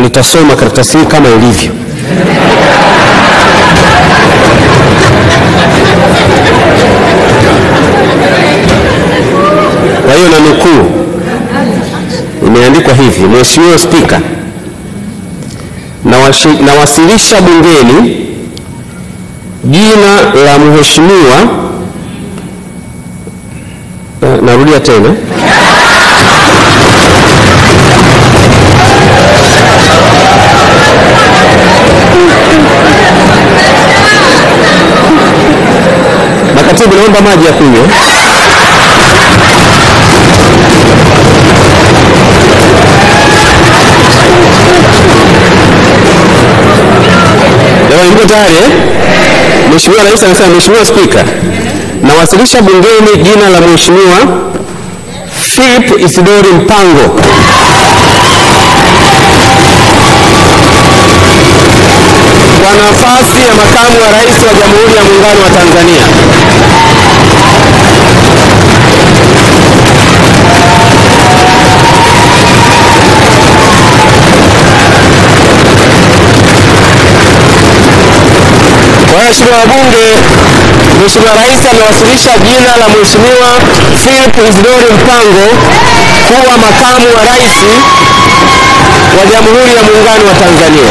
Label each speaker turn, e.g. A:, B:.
A: nitasoma karatasi hii kama ilivyo. Kwa hiyo na nukuu imeandikwa hivi: Mheshimiwa Spika, nawasilisha bungeni jina la mheshimiwa Eh, narudia tena makatibu naomba maji ya kunywa Jamani, mko tayari eh? Mheshimiwa Rais anasema, Mheshimiwa Spika, nawasilisha bungeni jina la Mheshimiwa Philip Isidori Mpango kwa nafasi ya makamu wa rais wa Jamhuri ya Muungano wa Tanzania. Waheshimiwa wabunge, Mheshimiwa Rais amewasilisha jina la Mheshimiwa Philip Isidori Mpango kuwa makamu wa rais wa Jamhuri ya Muungano wa Tanzania.